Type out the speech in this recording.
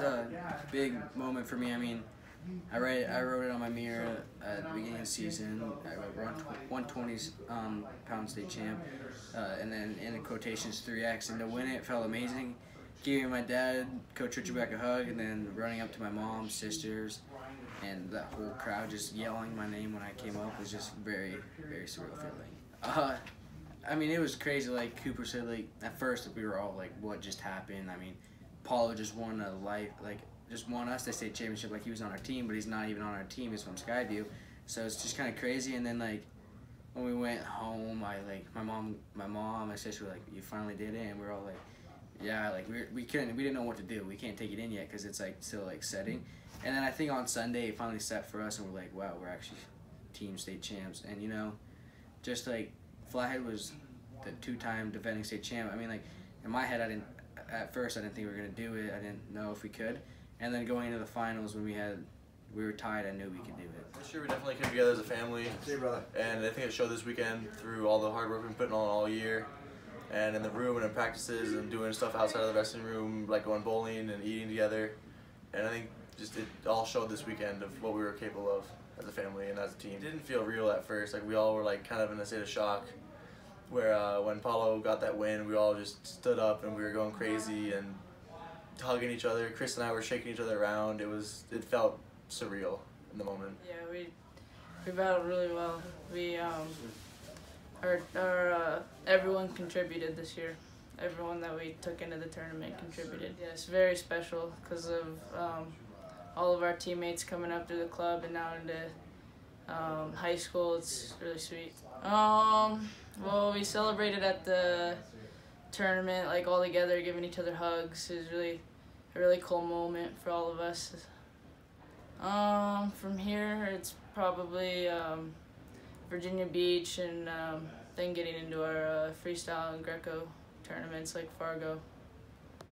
was a big moment for me. I mean, I write, I wrote it on my mirror at the beginning of the season. I wrote 120 um, pound state champ, uh, and then in the quotations 3x. And to win it felt amazing. Giving my dad, Coach Richard back a hug, and then running up to my mom, sisters, and that whole crowd just yelling my name when I came up was just very, very surreal feeling. Uh, I mean, it was crazy. Like Cooper said, like at first we were all like, "What just happened?" I mean, Paulo just won a life, like just won us the state championship. Like he was on our team, but he's not even on our team. He's from Skyview, so it's just kind of crazy. And then like when we went home, I like my mom, my mom, my sister were like, "You finally did it," and we are all like, "Yeah." Like we we couldn't, we didn't know what to do. We can't take it in yet because it's like still like setting. And then I think on Sunday it finally set for us, and we're like, "Wow, we're actually team state champs." And you know, just like Flathead was the two-time defending state champ. I mean, like in my head, I didn't. At first, I didn't think we were gonna do it. I didn't know if we could. And then going into the finals when we had we were tied, I knew we could do it. This year we definitely came together as a family. See you, brother. And I think it showed this weekend through all the hard work we've been putting on all year. And in the room and in practices and doing stuff outside of the wrestling room, like going bowling and eating together. And I think just it all showed this weekend of what we were capable of as a family and as a team. It didn't feel real at first. Like we all were like kind of in a state of shock. Where uh, when Paulo got that win, we all just stood up and we were going crazy and hugging each other. Chris and I were shaking each other around. It was it felt surreal in the moment. Yeah, we we battled really well. We um our our uh, everyone contributed this year. Everyone that we took into the tournament contributed. Yeah, it's very special because of um, all of our teammates coming up through the club and now into um, high school. It's really sweet. Um, well, we celebrated at the tournament like all together, giving each other hugs. It was really a really cool moment for all of us. Um, from here, it's probably um, Virginia Beach and um, then getting into our uh, freestyle and Greco tournaments like Fargo.